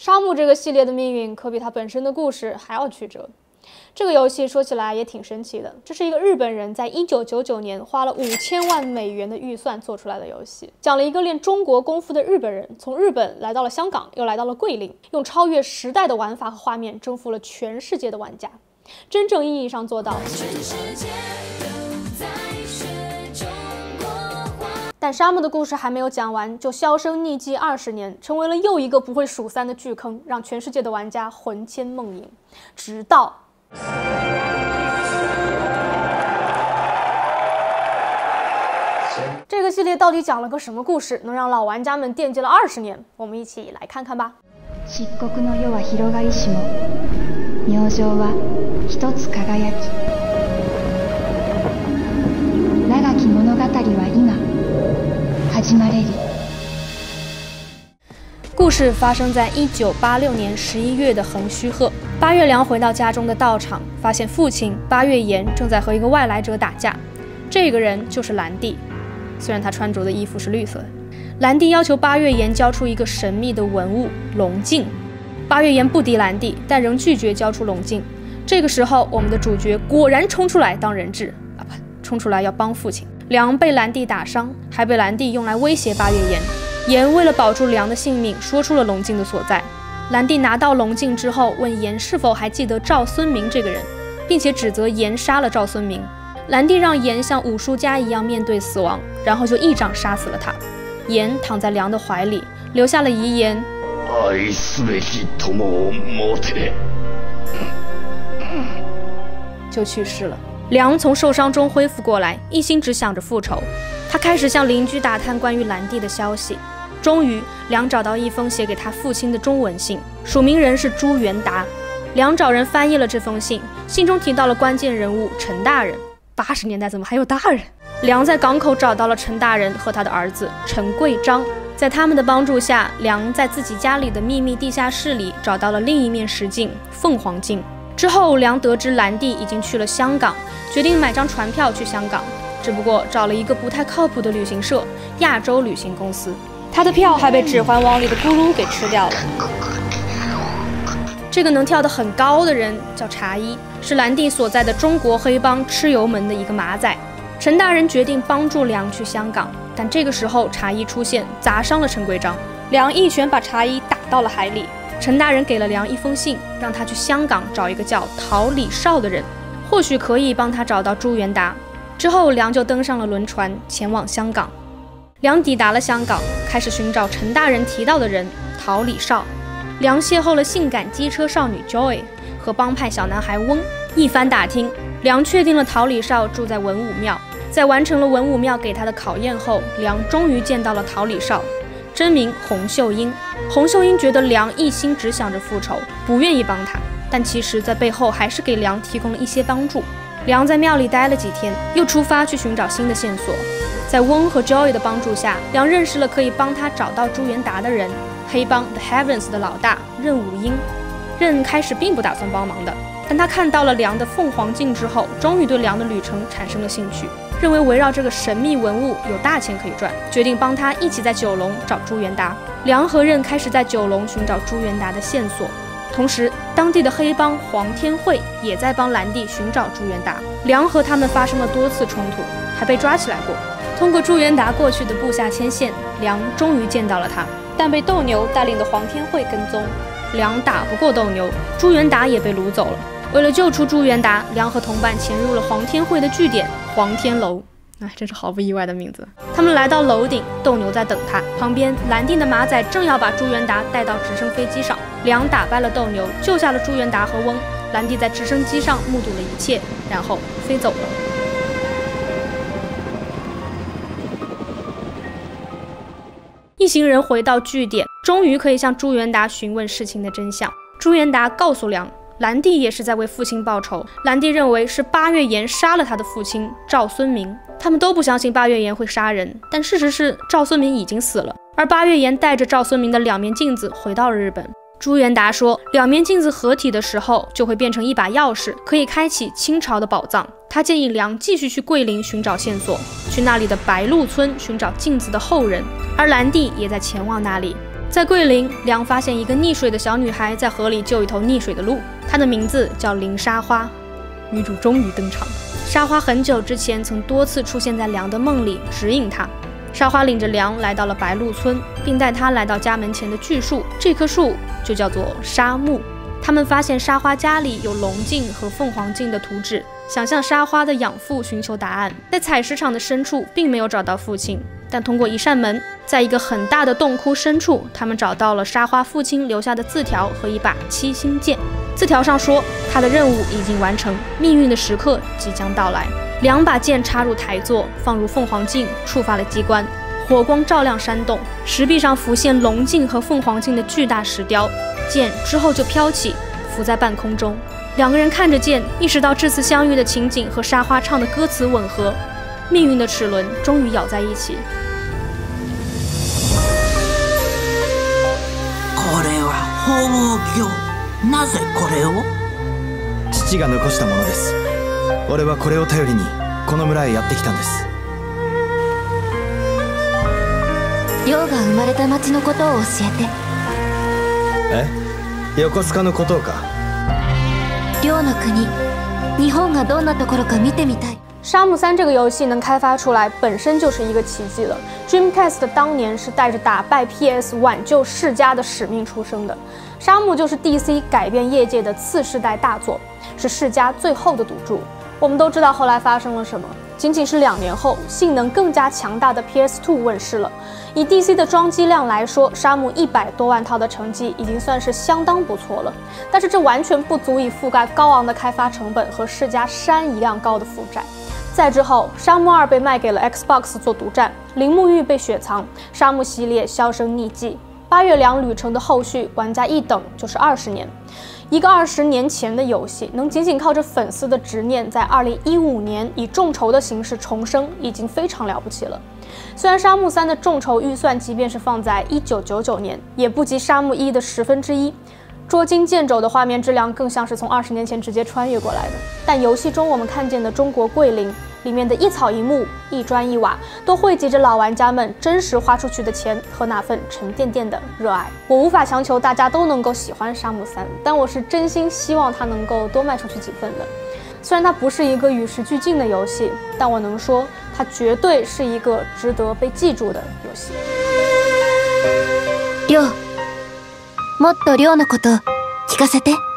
沙漠这个系列的命运可比它本身的故事还要曲折。这个游戏说起来也挺神奇的，这是一个日本人在一九九九年花了五千万美元的预算做出来的游戏，讲了一个练中国功夫的日本人从日本来到了香港，又来到了桂林，用超越时代的玩法和画面征服了全世界的玩家，真正意义上做到。但沙漠的故事还没有讲完，就销声匿迹二十年，成为了又一个不会数三的巨坑，让全世界的玩家魂牵梦萦。直到这个系列到底讲了个什么故事，能让老玩家们惦记了二十年？我们一起来看看吧。故事发生在一九八六年十一月的横须贺。八月良回到家中的道场，发现父亲八月岩正在和一个外来者打架。这个人就是兰蒂，虽然他穿着的衣服是绿色的。兰蒂要求八月岩交出一个神秘的文物龙镜。八月岩不敌兰蒂，但仍拒绝交出龙镜。这个时候，我们的主角果然冲出来当人质啊，不，冲出来要帮父亲。梁被兰蒂打伤，还被兰蒂用来威胁八月岩。岩为了保住梁的性命，说出了龙镜的所在。兰蒂拿到龙镜之后，问岩是否还记得赵孙明这个人，并且指责岩杀了赵孙明。兰蒂让岩像武术家一样面对死亡，然后就一掌杀死了他。岩躺在梁的怀里，留下了遗言：就去世了。梁从受伤中恢复过来，一心只想着复仇。他开始向邻居打探关于兰蒂的消息。终于，梁找到一封写给他父亲的中文信，署名人是朱元达。梁找人翻译了这封信，信中提到了关键人物陈大人。八十年代怎么还有大人？梁在港口找到了陈大人和他的儿子陈贵章，在他们的帮助下，梁在自己家里的秘密地下室里找到了另一面石镜——凤凰镜。之后，梁得知兰蒂已经去了香港，决定买张船票去香港。只不过找了一个不太靠谱的旅行社——亚洲旅行公司，他的票还被《指环王》里的咕噜给吃掉了。这个能跳得很高的人叫茶一，是兰蒂所在的中国黑帮蚩尤门的一个马仔。陈大人决定帮助梁去香港，但这个时候茶一出现，砸伤了陈贵章，梁一拳把茶一打到了海里。陈大人给了梁一封信，让他去香港找一个叫陶李少的人，或许可以帮他找到朱元达。之后，梁就登上了轮船前往香港。梁抵达了香港，开始寻找陈大人提到的人陶李少。梁邂逅了性感机车少女 Joy 和帮派小男孩翁。一番打听，梁确定了陶李少住在文武庙。在完成了文武庙给他的考验后，梁终于见到了陶李少。真名洪秀英。洪秀英觉得梁一心只想着复仇，不愿意帮他，但其实，在背后还是给梁提供了一些帮助。梁在庙里待了几天，又出发去寻找新的线索。在翁和 Joy 的帮助下，梁认识了可以帮他找到朱元达的人——黑帮 The Heavens 的老大任武英。任开始并不打算帮忙的，但他看到了梁的凤凰镜之后，终于对梁的旅程产生了兴趣。认为围绕这个神秘文物有大钱可以赚，决定帮他一起在九龙找朱元达。梁和任开始在九龙寻找朱元达的线索，同时当地的黑帮黄天惠也在帮兰蒂寻找朱元达。梁和他们发生了多次冲突，还被抓起来过。通过朱元达过去的部下牵线，梁终于见到了他，但被斗牛带领的黄天惠跟踪，梁打不过斗牛，朱元达也被掳走了。为了救出朱元达，梁和同伴潜入了黄天惠的据点黄天楼。哎，真是毫不意外的名字。他们来到楼顶，斗牛在等他。旁边，蓝定的马仔正要把朱元达带到直升飞机上。梁打败了斗牛，救下了朱元达和翁。兰蒂在直升机上目睹了一切，然后飞走了。一行人回到据点，终于可以向朱元达询问事情的真相。朱元达告诉梁。兰蒂也是在为父亲报仇。兰蒂认为是八月岩杀了他的父亲赵孙明。他们都不相信八月岩会杀人，但事实是赵孙明已经死了。而八月岩带着赵孙明的两面镜子回到了日本。朱元达说，两面镜子合体的时候就会变成一把钥匙，可以开启清朝的宝藏。他建议梁继续去桂林寻找线索，去那里的白鹿村寻找镜子的后人。而兰蒂也在前往那里。在桂林，梁发现一个溺水的小女孩在河里救一头溺水的鹿，她的名字叫林沙花。女主终于登场。沙花很久之前曾多次出现在梁的梦里，指引他。沙花领着梁来到了白鹿村，并带他来到家门前的巨树，这棵树就叫做沙木。他们发现沙花家里有龙镜和凤凰镜的图纸，想向沙花的养父寻求答案。在采石场的深处，并没有找到父亲，但通过一扇门，在一个很大的洞窟深处，他们找到了沙花父亲留下的字条和一把七星剑。字条上说，他的任务已经完成，命运的时刻即将到来。两把剑插入台座，放入凤凰镜，触发了机关，火光照亮山洞，石壁上浮现龙镜和凤凰镜的巨大石雕。剑之后就飘起，浮在半空中。两个人看着剑，意识到这次相遇的情景和沙花唱的歌词吻合，命运的齿轮终于咬在一起。れは宝行。なぜこれを？父が残したものです。俺はこれを頼りにこの村へやってきたんです。亮が生まれた町のことを教えて。え？横須賀のことか？両の国日本がどんなところか見てみたい沙漠三这个游戏能开发出来，本身就是一个奇迹了。Dreamcast 当年是带着打败 PS、挽救世家的使命出生的。沙漠就是 DC 改变业界的次世代大作，是世家最后的赌注。我们都知道后来发生了什么。仅仅是两年后，性能更加强大的 PS2 问世了。以 DC 的装机量来说，沙漠一百多万套的成绩已经算是相当不错了。但是这完全不足以覆盖高昂的开发成本和世嘉山一样高的负债。再之后，沙漠二被卖给了 Xbox 做独占，铃木玉被雪藏，沙漠系列销声匿迹。八月凉旅程的后续，玩家一等就是二十年。一个二十年前的游戏，能仅仅靠着粉丝的执念，在二零一五年以众筹的形式重生，已经非常了不起了。虽然《沙漠三》的众筹预算，即便是放在一九九九年，也不及《沙漠一》的十分之一。捉襟见肘的画面质量，更像是从二十年前直接穿越过来的。但游戏中我们看见的中国桂林。里面的一草一木、一砖一瓦，都汇集着老玩家们真实花出去的钱和那份沉甸甸的热爱。我无法强求大家都能够喜欢《沙漠三》，但我是真心希望它能够多卖出去几份的。虽然它不是一个与时俱进的游戏，但我能说，它绝对是一个值得被记住的游戏。六，もっと六のこと聞かせて。